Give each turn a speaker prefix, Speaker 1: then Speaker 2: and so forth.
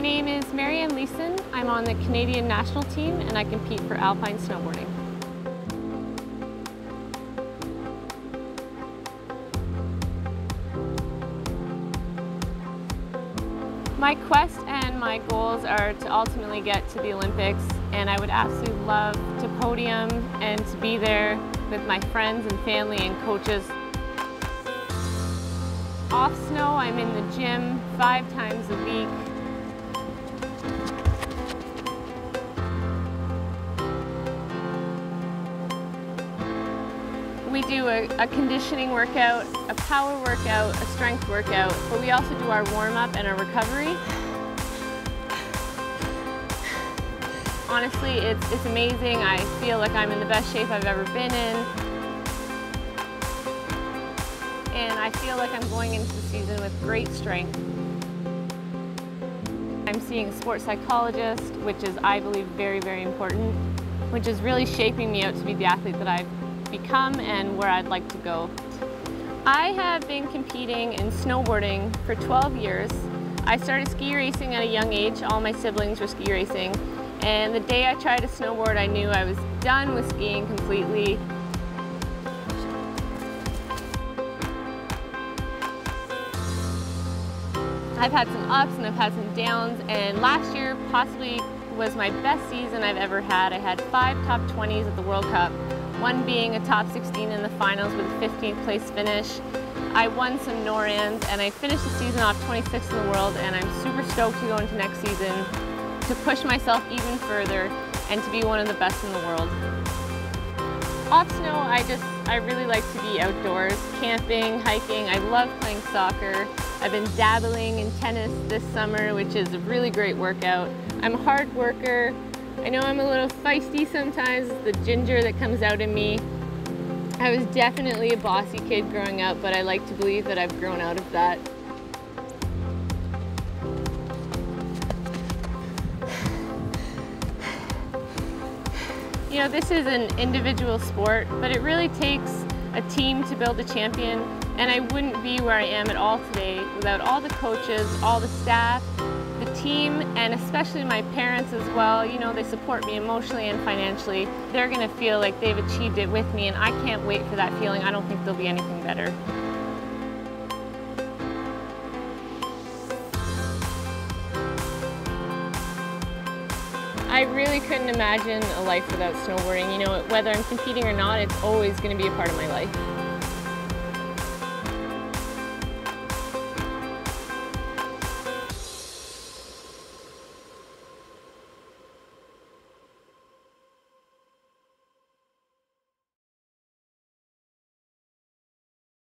Speaker 1: My name is Marianne Leeson. I'm on the Canadian national team and I compete for alpine snowboarding. My quest and my goals are to ultimately get to the Olympics and I would absolutely love to podium and to be there with my friends and family and coaches. Off snow, I'm in the gym five times a week. We do a, a, conditioning workout, a power workout, a strength workout, but we also do our warm-up and our recovery. Honestly, it's, it's amazing. I feel like I'm in the best shape I've ever been in. And I feel like I'm going into the season with great strength. I'm seeing a sports psychologist, which is, I believe, very, very important, which is really shaping me out to be the athlete that I've become and where I'd like to go. I have been competing in snowboarding for 12 years. I started ski racing at a young age. All my siblings were ski racing. And the day I tried to snowboard, I knew I was done with skiing completely. I've had some ups and I've had some downs and last year possibly was my best season I've ever had. I had five top 20s at the World Cup one being a top 16 in the finals with a 15th place finish. I won some NORAMs and I finished the season off 26th in the world and I'm super stoked to go into next season to push myself even further and to be one of the best in the world. Off snow, I just, I really like to be outdoors, camping, hiking. I love playing soccer. I've been dabbling in tennis this summer, which is a really great workout. I'm a hard worker. I know I'm a little feisty sometimes, the ginger that comes out in me. I was definitely a bossy kid growing up, but I like to believe that I've grown out of that. You know, this is an individual sport, but it really takes a team to build a champion, and I wouldn't be where I am at all today without all the coaches, all the staff, the team and especially my parents as well, you know, they support me emotionally and financially. They're going to feel like they've achieved it with me and I can't wait for that feeling. I don't think there'll be anything better. I really couldn't imagine a life without snowboarding. You know, whether I'm competing or not, it's always going to be a part of my life.